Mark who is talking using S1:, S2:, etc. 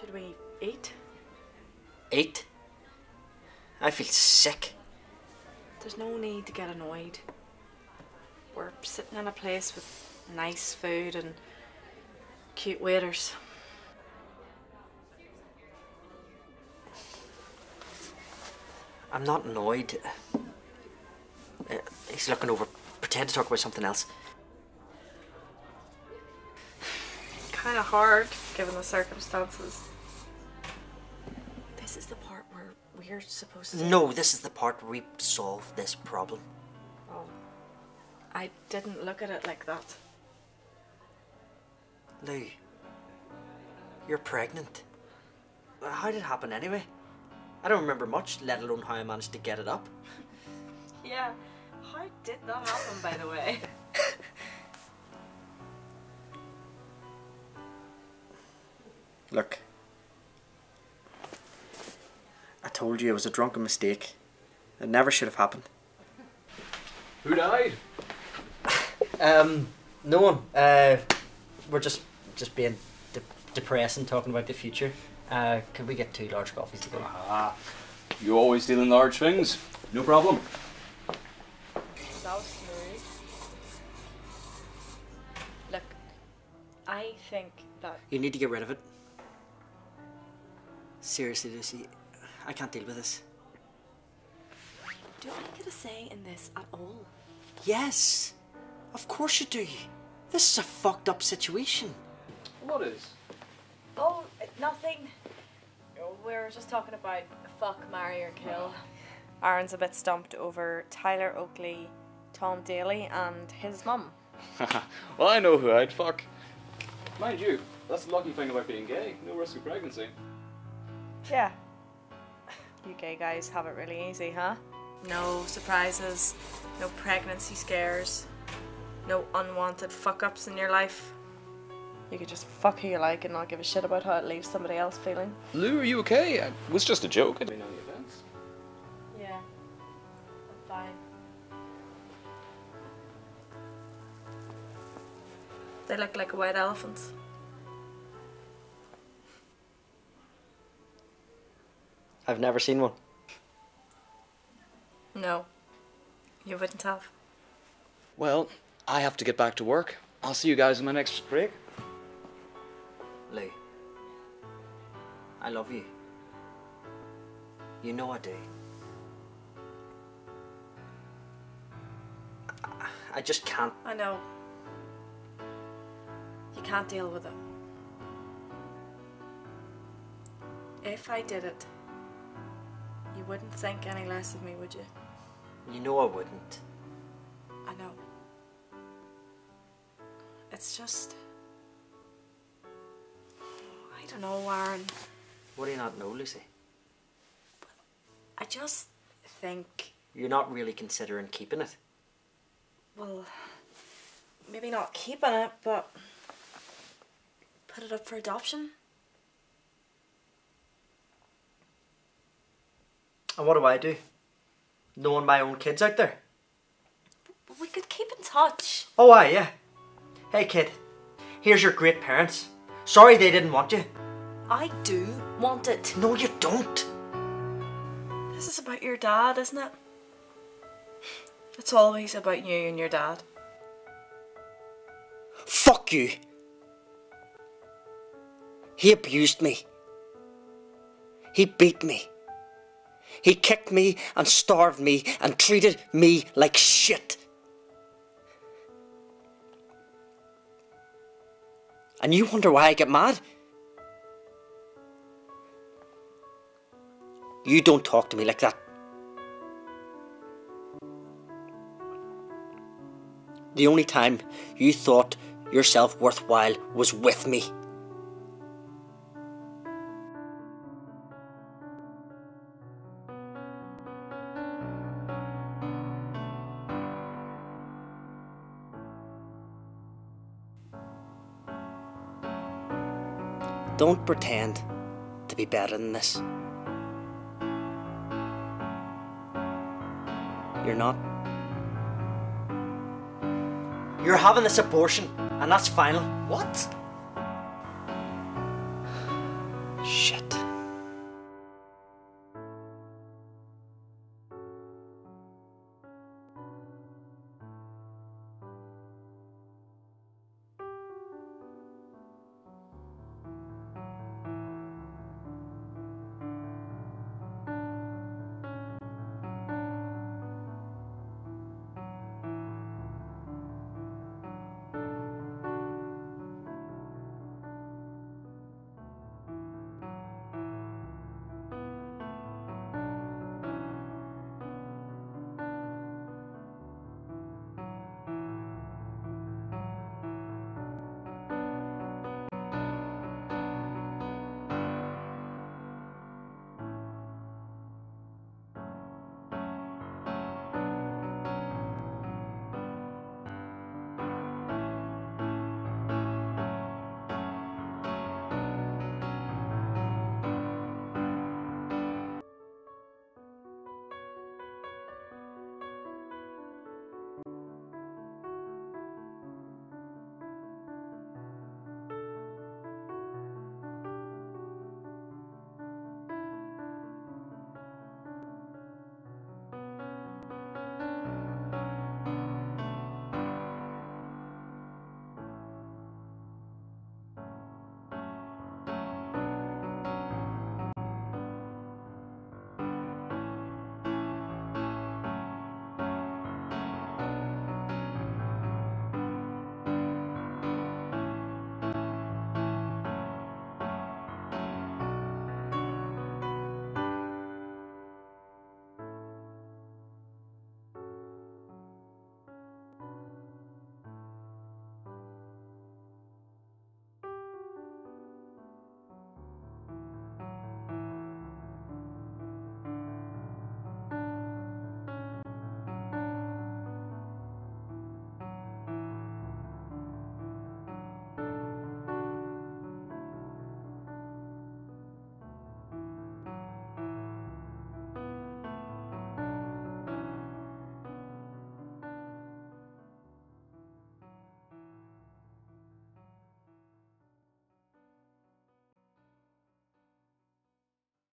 S1: Should we eat?
S2: Eat? I feel sick.
S1: There's no need to get annoyed. We're sitting in a place with nice food and cute waiters.
S2: I'm not annoyed. Uh, he's looking over. Pretend to talk about something else.
S1: Kind of hard, given the circumstances. This is the part where we're supposed to.
S2: No, this is the part where we solve this problem.
S1: Oh. I didn't look at it like that.
S2: Lou, you're pregnant. How did it happen anyway? I don't remember much, let alone how I managed to get it up.
S1: Yeah. How did that happen, by the way?
S3: Look. I told you it was a drunken mistake. It never should have happened.
S4: Who died?
S2: Um, no one. Uh, we're just just being de- depressing, talking about the future. Uh, could we get two large coffees to go?
S4: Ah, you always deal in large things. No problem.
S1: That was smooth. Look, I think that
S2: You need to get rid of it. Seriously, Lucy, I can't deal with this.
S1: do I get a say in this at all?
S2: Yes, of course you do. This is a fucked up situation.
S4: What is?
S1: Oh, nothing. We were just talking about fuck, marry, or kill. Aaron's a bit stumped over Tyler Oakley, Tom Daley, and his mum.
S4: well, I know who I'd fuck. Mind you, that's the lucky thing about being gay. No risk of pregnancy.
S1: Yeah. You gay guys have it really easy, huh? No surprises, no pregnancy scares, no unwanted fuck ups in your life. You could just fuck who you like and not give a shit about how it leaves somebody else feeling.
S4: Lou, are you okay? It was just a joke. I mean, on the events.
S1: Yeah, I'm fine. They look like a white elephant.
S2: I've never seen one.
S1: No, you wouldn't have.
S4: Well, I have to get back to work. I'll see you guys in my next break.
S2: Lou, I love you. You know I do. I- I just can't.
S1: I know. You can't deal with it. If I did it, you wouldn't think any less of me, would you?
S2: You know I wouldn't.
S1: I know. It's just. Oh, I don't know, Aaron.
S2: What do you not know, Lucy?
S1: I just think,
S2: You're not really considering keeping it.
S1: well, maybe not keeping it, but put it up for adoption.
S2: And what do I do? Knowing my own kids out there?
S1: But we could keep in touch.
S2: Oh, aye, yeah. Hey, kid. Here's your great parents. Sorry they didn't want you.
S1: I do want it.
S2: No, you don't.
S1: This is about your dad, isn't it? It's always about you and your dad.
S2: Fuck you. He abused me. He beat me. He kicked me and starved me and treated me like shit. And you wonder why I get mad? You don't talk to me like that. The only time you thought yourself worthwhile was with me. Don't pretend to be better than this. You're not. You're having this abortion, and that's final.
S4: What?